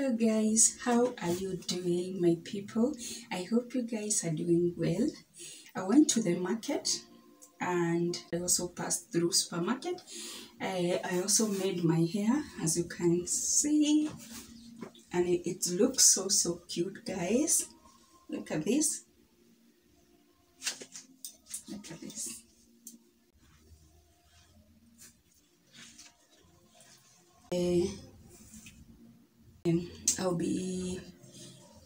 Hello guys, how are you doing my people? I hope you guys are doing well. I went to the market and I also passed through supermarket. I, I also made my hair as you can see and it, it looks so so cute guys. Look at this. Look at this. Uh, I'll be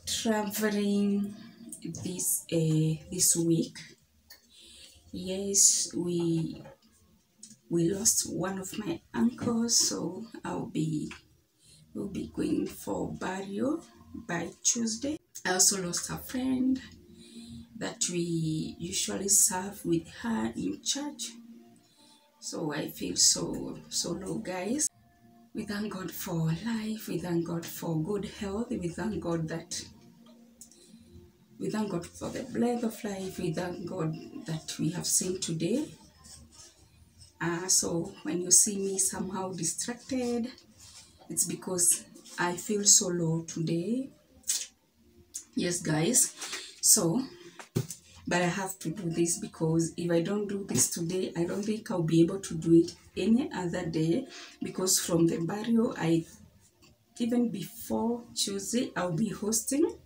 traveling this uh, this week. Yes, we we lost one of my uncles, so I'll be will be going for burial by Tuesday. I also lost a friend that we usually serve with her in church. So I feel so so low, guys. We thank God for life. We thank God for good health. We thank God that we thank God for the breath of life. We thank God that we have seen today. Uh, so when you see me somehow distracted, it's because I feel so low today. Yes, guys. So, but I have to do this because if I don't do this today, I don't think I'll be able to do it any other day because from the barrio I even before Tuesday, I'll be hosting.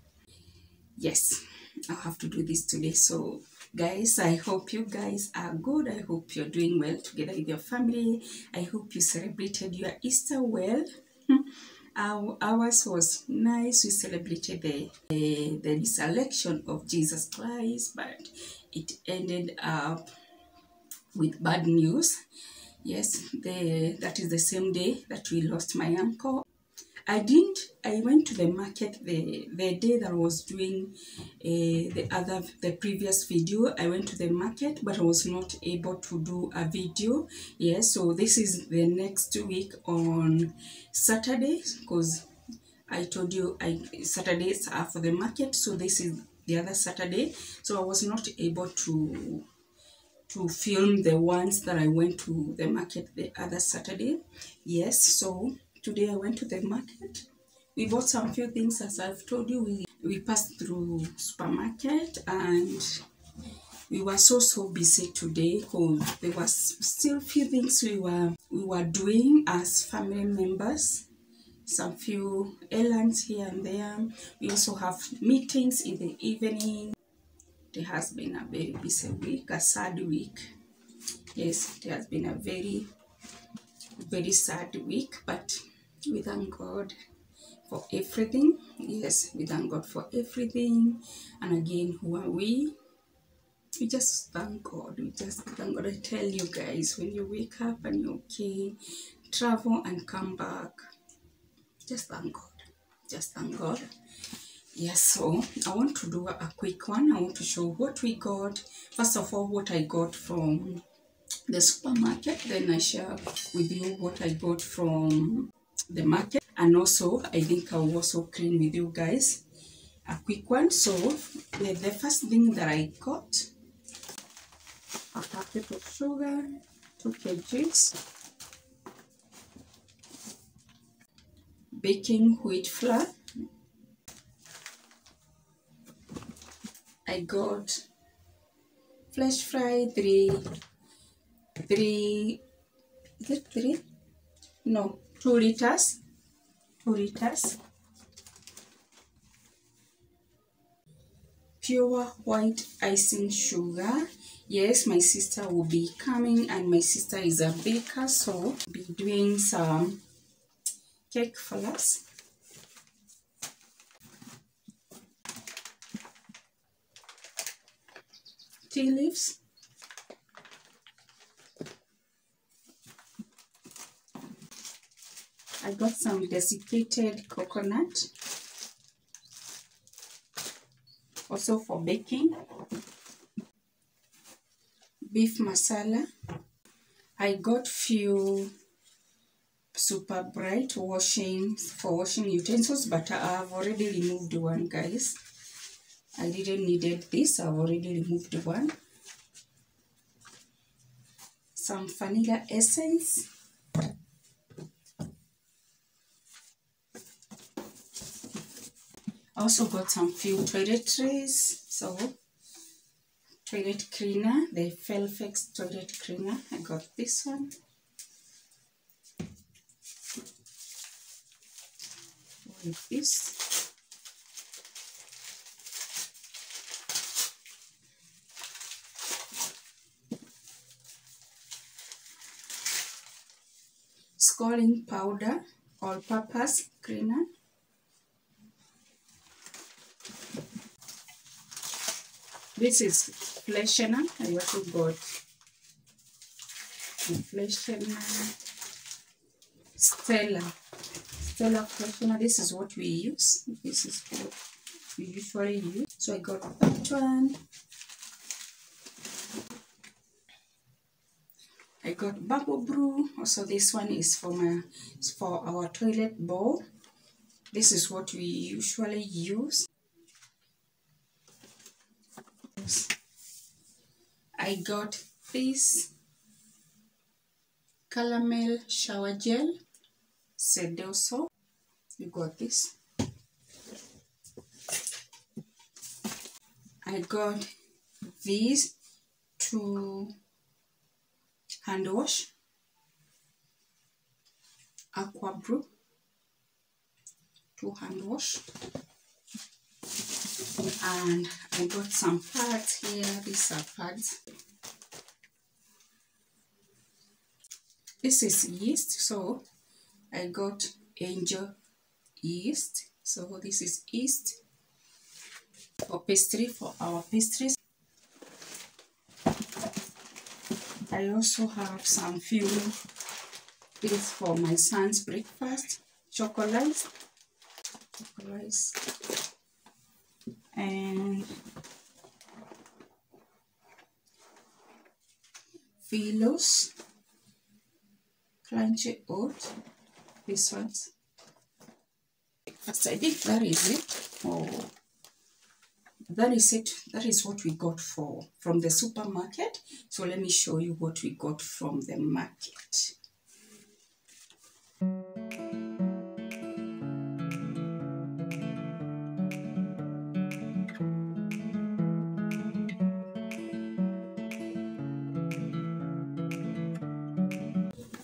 Yes, I'll have to do this today. So, guys, I hope you guys are good. I hope you're doing well together with your family. I hope you celebrated your Easter well. Our, ours was nice. We celebrated the, the the resurrection of Jesus Christ, but it ended up with bad news. Yes, the that is the same day that we lost my uncle. I didn't. I went to the market the the day that I was doing uh, the other the previous video. I went to the market, but I was not able to do a video. Yes, so this is the next week on Saturday because I told you I Saturdays are for the market. So this is the other Saturday. So I was not able to to film the ones that I went to the market the other Saturday. Yes, so today I went to the market. We bought some few things as I've told you. We, we passed through supermarket and we were so so busy today because there was still few things we were we were doing as family members some few errands here and there we also have meetings in the evening it has been a very busy week a sad week yes it has been a very very sad week but we thank god for everything yes we thank god for everything and again who are we we just thank God. We just thank God. I tell you guys, when you wake up and you're okay, travel and come back, just thank God. Just thank God. Yes, so I want to do a quick one. I want to show what we got. First of all, what I got from the supermarket. Then I share with you what I got from the market. And also, I think I'll also clean with you guys a quick one. So, the, the first thing that I got a packet of sugar, 2 kgs, baking wheat flour. I got Fresh Fri, three, three, is it three? No, two liters, two liters. Pure white icing sugar yes my sister will be coming and my sister is a baker so be doing some cake for us tea leaves I got some desiccated coconut also for baking beef masala. I got few super bright washing for washing utensils, but I've already removed one, guys. I didn't needed this. I've already removed one. Some vanilla essence. Also got some few toiletries. So toilet cleaner, the Felfex toilet cleaner. I got this one. With this. Scalding powder, all-purpose cleaner. This is Freshener. I also got Freshener Stella. Stella Freshener. This is what we use. This is what we usually use. So I got that one. I got bubble brew. Also, this one is for my for our toilet bowl. This is what we usually use. I got this caramel shower gel, Sedoso. You got this. I got these two hand wash, aqua brew, two hand wash and I got some pads here. These are pads. This is yeast, so I got angel yeast. So this is yeast for pastry for our pastries. I also have some few things for my son's breakfast. Chocolate, chocolate and Philos, crunchy oat, this ones. As I think that is it. Oh, that is it. That is what we got for from the supermarket. So let me show you what we got from the market.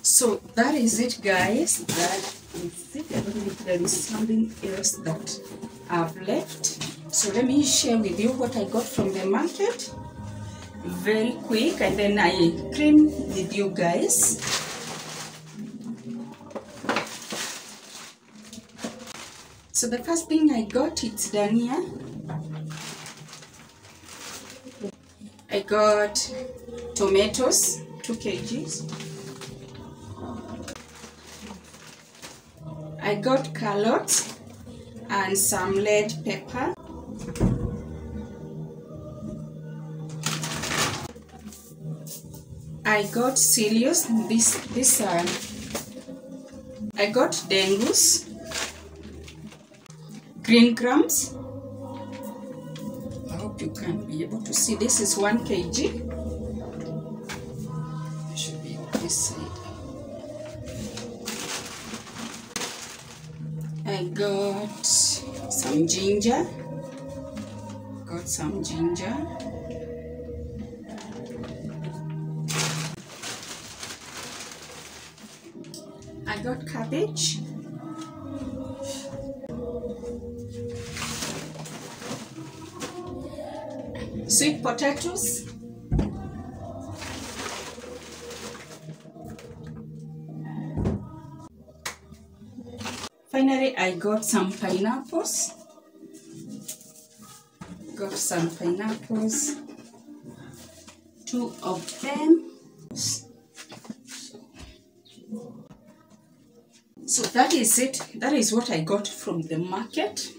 so that is it guys that is it i don't know if there is something else that i've left so let me share with you what i got from the market very quick and then i clean with you guys. So the first thing i got it's dania. I got tomatoes two kgs. I got carrots and some red pepper. I got cereals. This this uh, I got dengus, green crumbs. I hope you can be able to see. This is one kg. Should be on this side. I got some ginger. Got some ginger. Cabbage. Sweet potatoes. Finally, I got some pineapples. Got some pineapples. Two of them. So that is it. That is what I got from the market.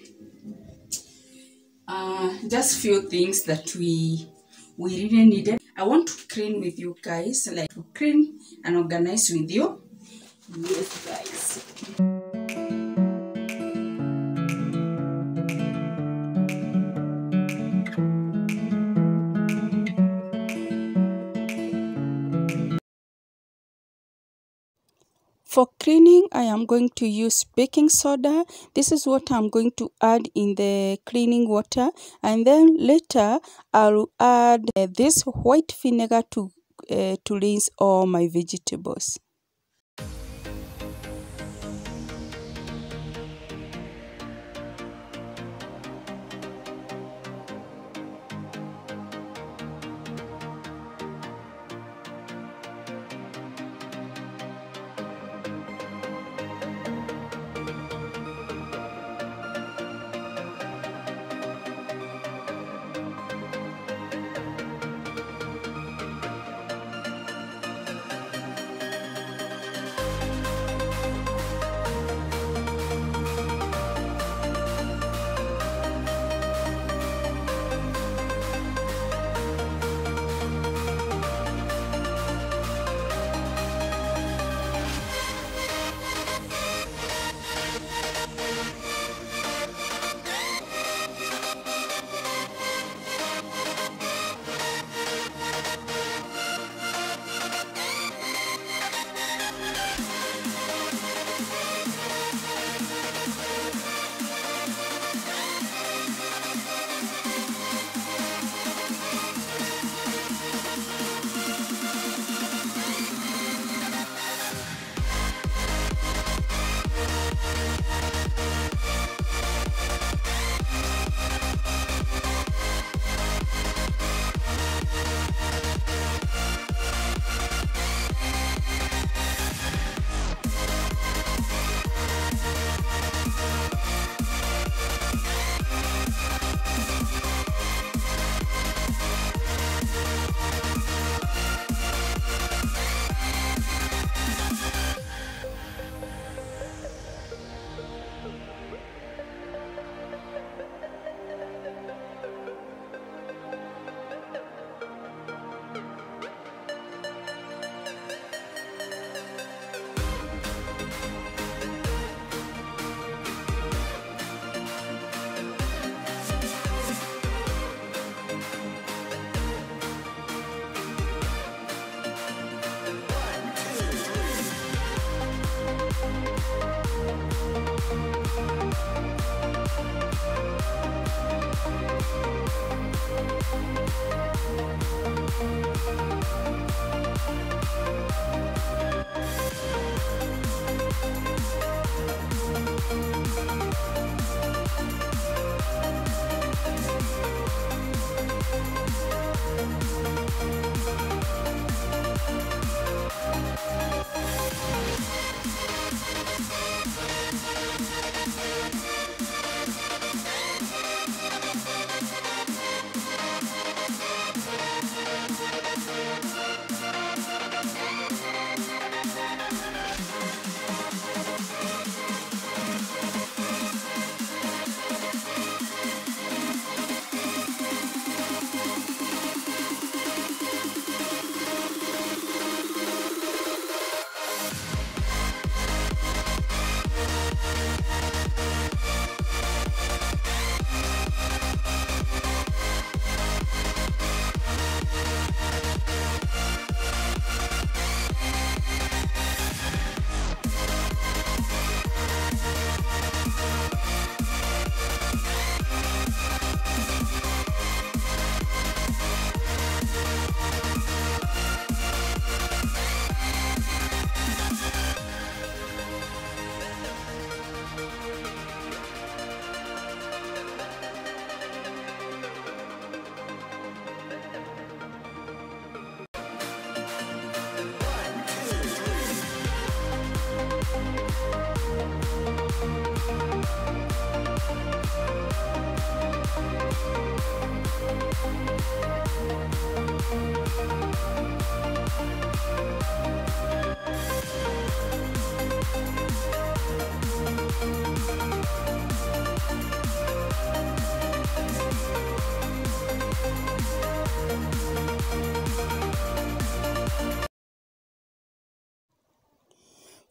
Uh, just few things that we we really needed. I want to clean with you guys, like to clean and organize with you. Yes, guys. For cleaning, I am going to use baking soda. This is what I'm going to add in the cleaning water. And then later, I'll add uh, this white vinegar to, uh, to rinse all my vegetables.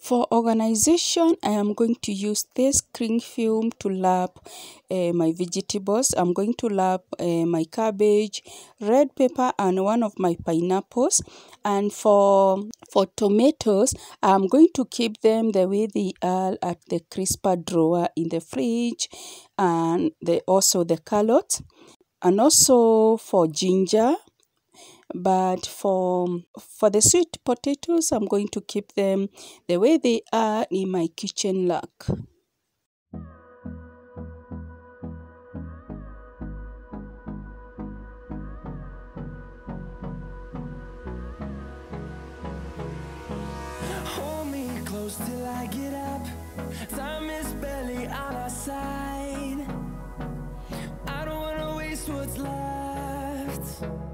For organization, I am going to use this cling film to lap uh, my vegetables. I'm going to lap uh, my cabbage, red pepper, and one of my pineapples. And for for tomatoes, I'm going to keep them the way they are at the crisper drawer in the fridge, and the, also the carrots, and also for ginger but for for the sweet potatoes i'm going to keep them the way they are in my kitchen rack till I get up. Time is barely on our side. I don't wanna waste what's left.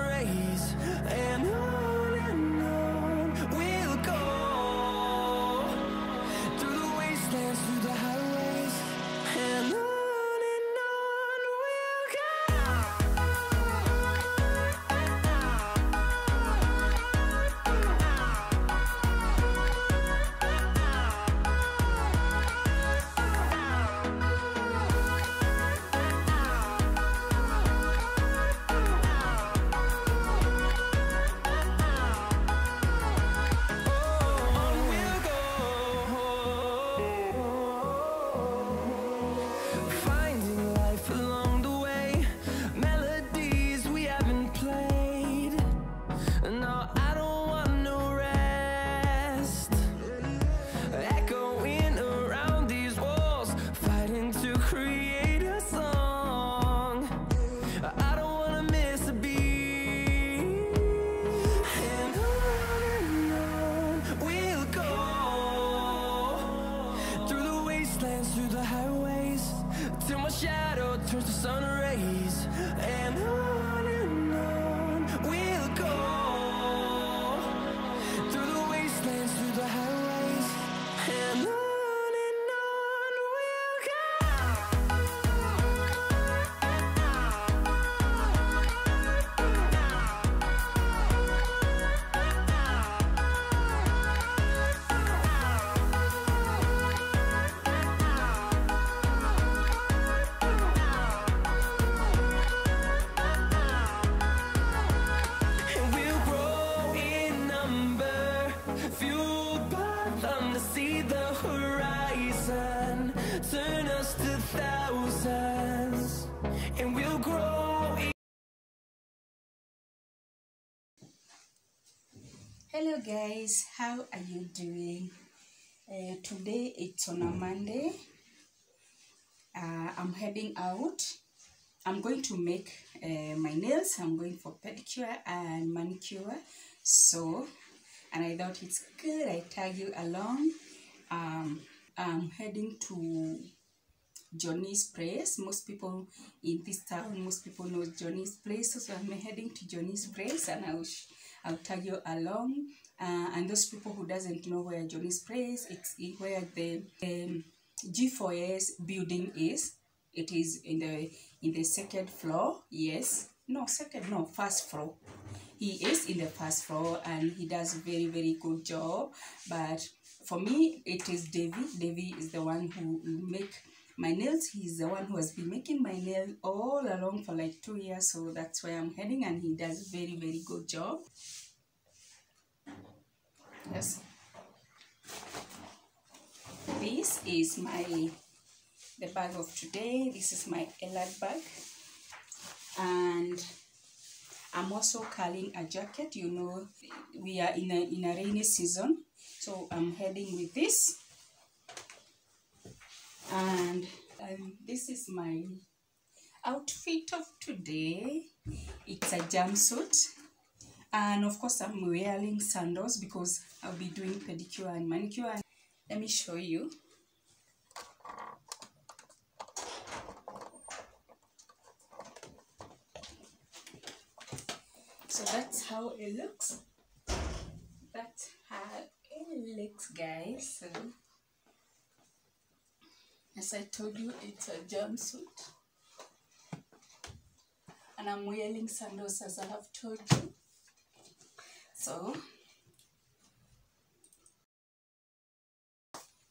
hello guys. How are you doing? Uh, today it's on a monday. Uh, i'm heading out. I'm going to make uh, my nails. I'm going for pedicure and manicure. So and i thought it's good i tag you along. Um, i'm heading to Johnny's Place. Most people in this town, most people know Johnny's Place. So I'm heading to Johnny's Place, and I'll I'll tag you along. Uh, and those people who doesn't know where Johnny's Place, it's where the um, G4S building is. It is in the in the second floor. Yes, no second, no first floor. He is in the first floor and he does very very good job. But for me, it is Davy. Davy is the one who make my nails. He's the one who has been making my nail all along for like two years. So that's where I'm heading, and he does a very very good job. Yes. This is my the bag of today. This is my Elad bag, and I'm also carrying a jacket. You know, we are in a in a rainy season, so I'm heading with this. And um, this is my outfit of today. It's a jumpsuit, and of course I'm wearing sandals because I'll be doing pedicure and manicure. Let me show you. so that's how it looks that's how it looks guys so as i told you it's a jumpsuit. And i'm wearing sandals as i have told you. So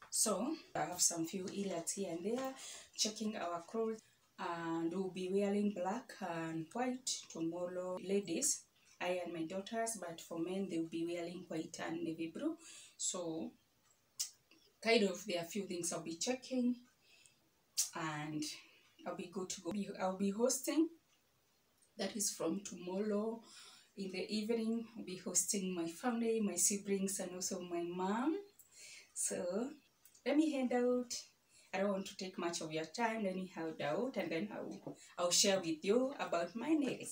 so i have some few earlets here and there checking our clothes. And we'll be wearing black and white tomorrow. Ladies i and my daughters but for men they'll be wearing white and navy blue. So kind of there are a few things i'll be checking and i'll be good to go. I'll be hosting. That is from tomorrow in the evening. I'll be hosting my family my siblings and also my mom. So let me hand out. I don't want to take much of your time. Let me hand out and then I'll, I'll share with you about my nails.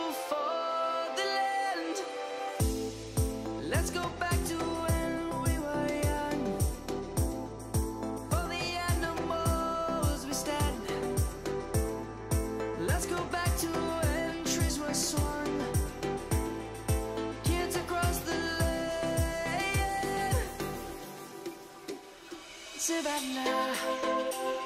Savannah.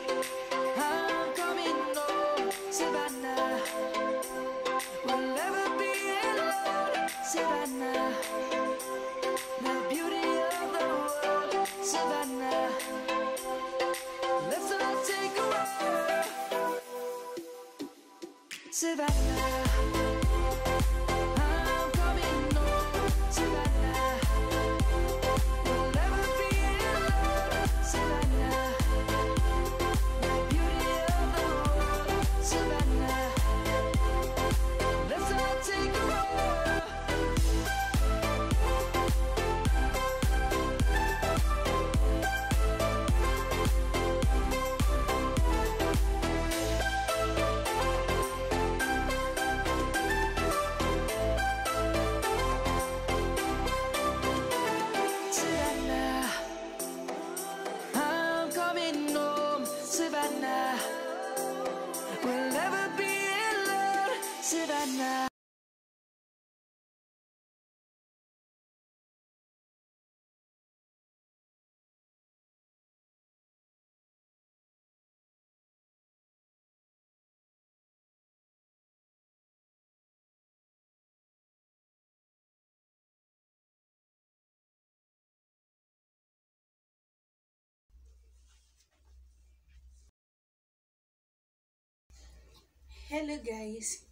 Hello guys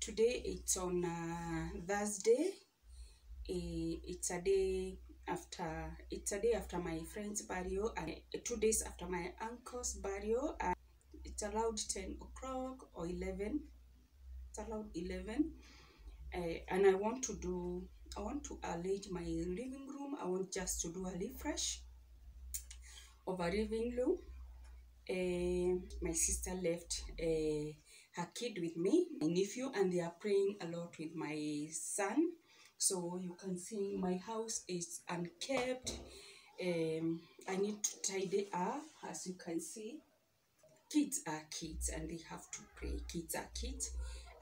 today it's on uh, thursday it's a day after it's a day after my friend's burial and uh, two days after my uncle's burial. It's allowed 10 o'clock or 11. It's allowed 11. Uh, and I want to do, I want to arrange my living room. I want just to do a refresh of a living room. Uh, my sister left uh, her kid with me, my nephew, and they are praying a lot with my son. So you can see my house is unkept. Um, I need to tidy up, as you can see. Kids are kids, and they have to pray. Kids are kids,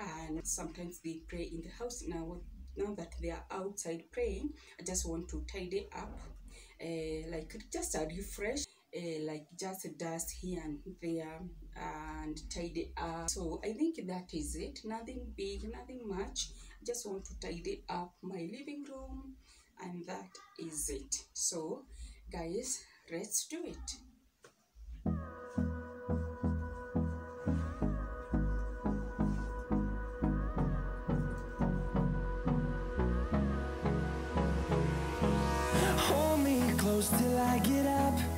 and sometimes they pray in the house. Now, now that they are outside praying, I just want to tidy up, uh, like just a refresh uh, like just dust here and there and tidy up. So I think that is it. Nothing big, nothing much. Just want to tidy up my living room and that is it. So guys, let's do it. Till I get up.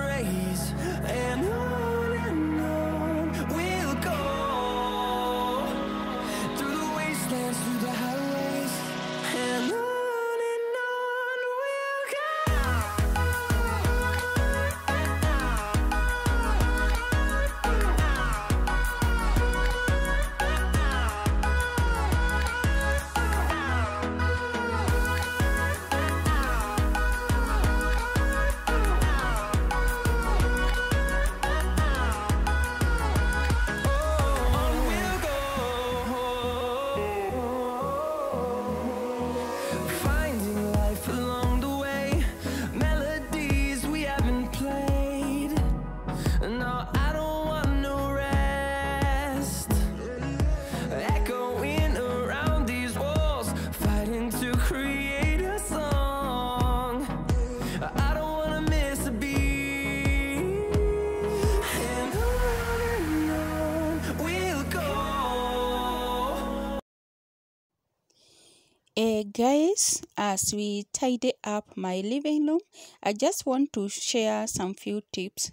guys, as we tidy up my living room, I just want to share some few tips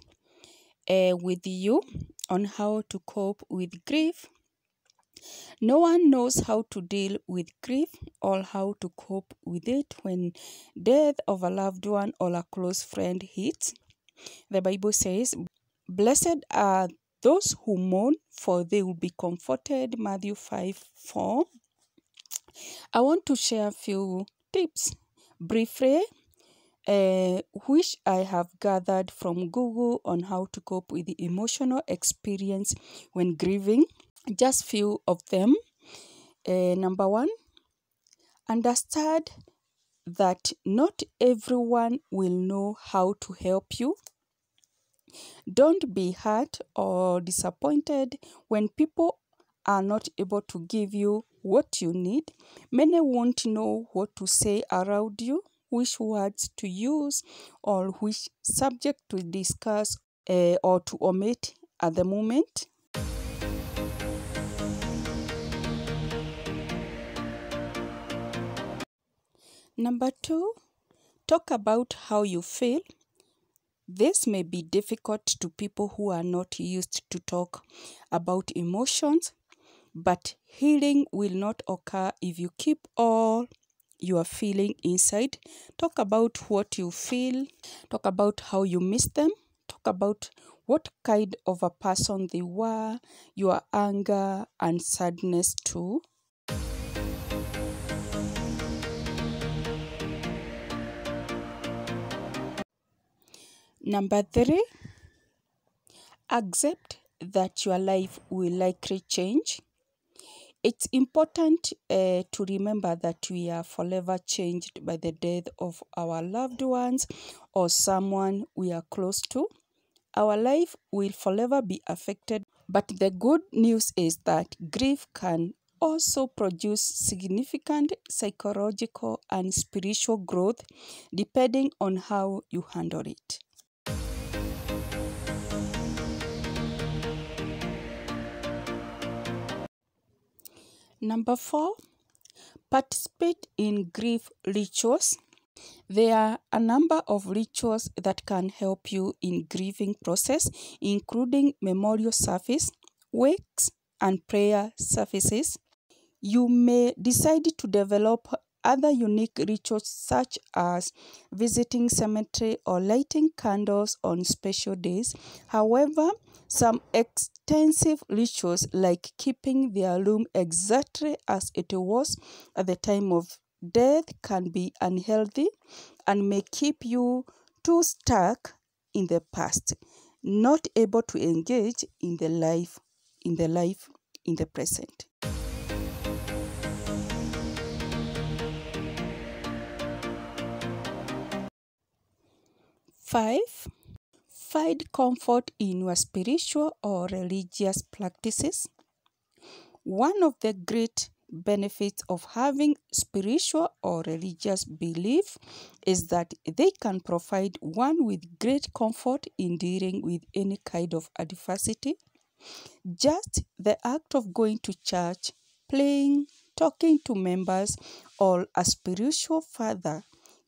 uh, with you on how to cope with grief. No one knows how to deal with grief or how to cope with it when death of a loved one or a close friend hits. The Bible says, Blessed are those who mourn, for they will be comforted. Matthew 5 4. I want to share a few tips briefly, uh, which I have gathered from Google on how to cope with the emotional experience when grieving. Just few of them. Uh, number one, understand that not everyone will know how to help you. Don't be hurt or disappointed when people are not able to give you what you need. Many won't know what to say around you, which words to use, or which subject to discuss uh, or to omit at the moment. Number two, talk about how you feel. This may be difficult to people who are not used to talk about emotions, but healing will not occur if you keep all you are feeling inside. Talk about what you feel, talk about how you miss them, talk about what kind of a person they were, your anger and sadness too. Number three, accept that your life will likely change. It's important uh, to remember that we are forever changed by the death of our loved ones or someone we are close to. Our life will forever be affected, but the good news is that grief can also produce significant psychological and spiritual growth depending on how you handle it. Number four, participate in grief rituals. There are a number of rituals that can help you in grieving process, including memorial service, wakes, and prayer services. You may decide to develop other unique rituals such as visiting cemetery or lighting candles on special days. However, some extensive rituals like keeping their room exactly as it was at the time of death can be unhealthy and may keep you too stuck in the past, not able to engage in the life in the life in the present. Five, find comfort in your spiritual or religious practices. One of the great benefits of having spiritual or religious belief is that they can provide one with great comfort in dealing with any kind of adversity. Just the act of going to church, praying, talking to members, or a spiritual father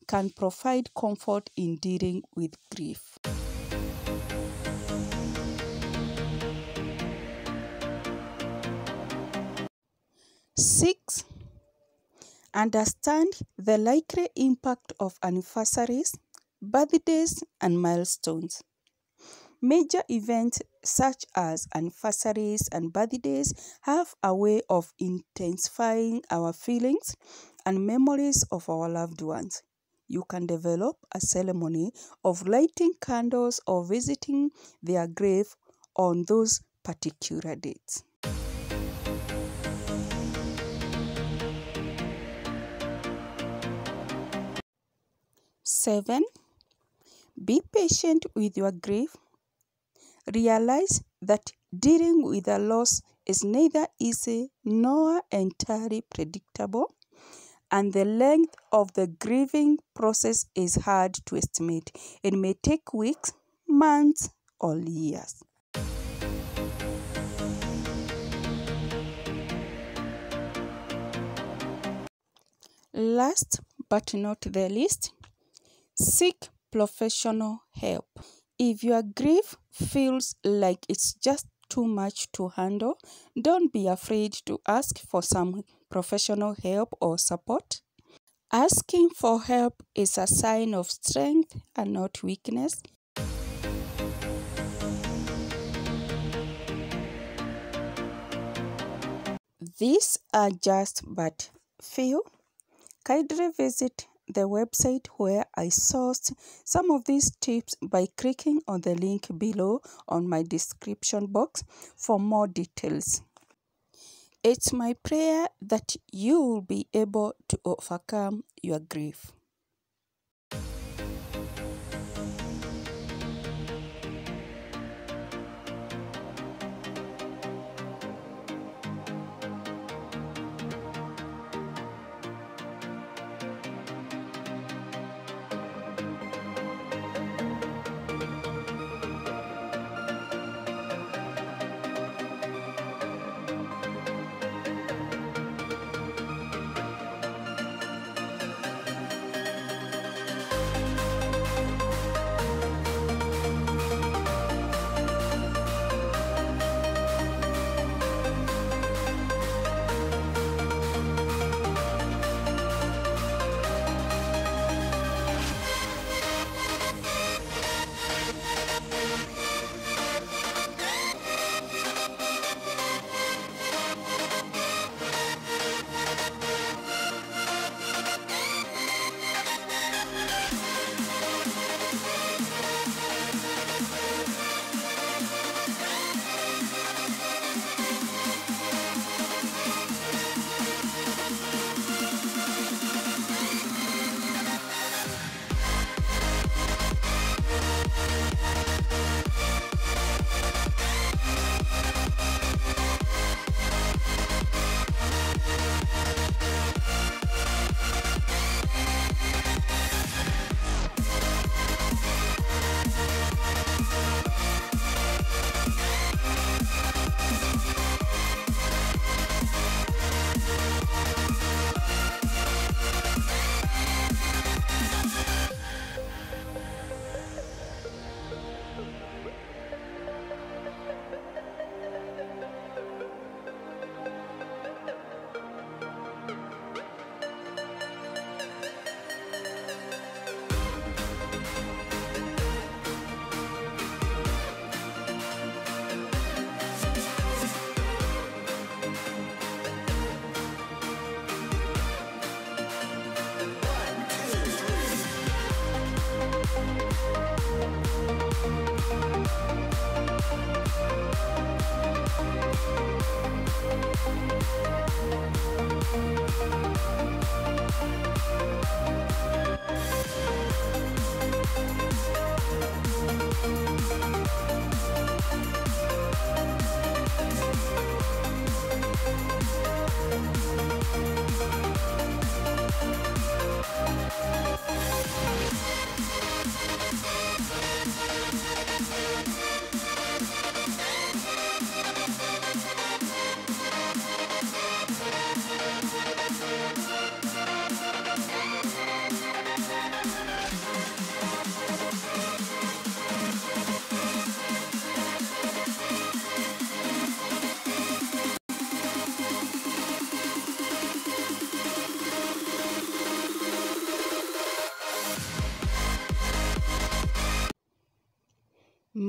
can provide comfort in dealing with grief. Six, understand the likely impact of anniversaries, birthdays, and milestones. Major events such as anniversaries and birthdays have a way of intensifying our feelings and memories of our loved ones. You can develop a ceremony of lighting candles or visiting their grave on those particular dates. Seven, be patient with your grief. Realize that dealing with a loss is neither easy nor entirely predictable, and the length of the grieving process is hard to estimate. It may take weeks, months, or years. Last but not the least, seek professional help. If your grief feels like it's just too much to handle, don't be afraid to ask for some professional help or support. Asking for help is a sign of strength and not weakness. These are just but few. Kindly visit the website where I sourced some of these tips by clicking on the link below on my description box for more details. It's my prayer that you will be able to overcome your grief.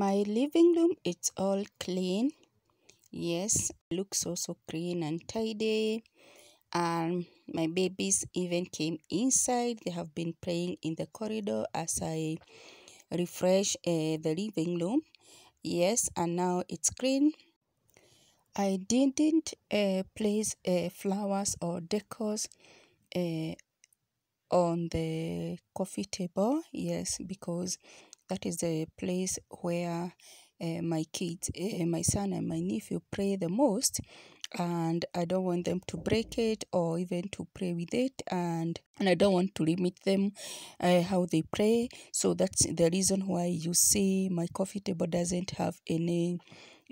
My living room it's all clean. Yes looks also clean and tidy. And my babies even came inside. They have been playing in the corridor as i refresh uh, the living room. Yes and now it's clean. I didn't uh, place uh, flowers or decors uh, on the coffee table. Yes because that is the place where uh, my kids uh, my son and my nephew pray the most and i don't want them to break it or even to pray with it and and i don't want to limit them uh, how they pray so that's the reason why you see my coffee table doesn't have any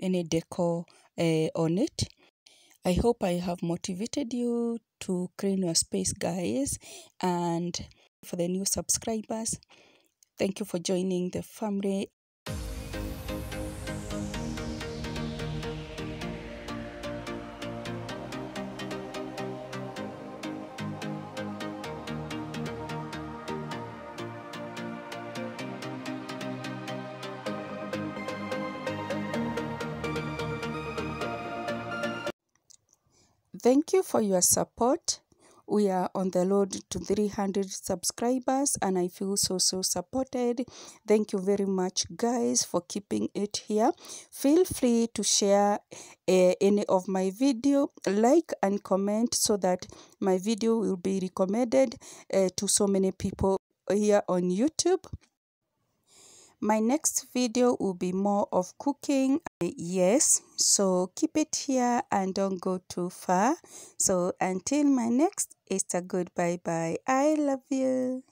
any decor on it I hope I have motivated you to clean your space, guys. And for the new subscribers, thank you for joining the family. Thank you for your support. We are on the road to 300 subscribers and I feel so so supported. Thank you very much guys for keeping it here. Feel free to share uh, any of my video, like and comment so that my video will be recommended uh, to so many people here on YouTube. My next video will be more of cooking. Yes, so keep it here and don't go too far. So until my next, it's a good bye bye. I love you.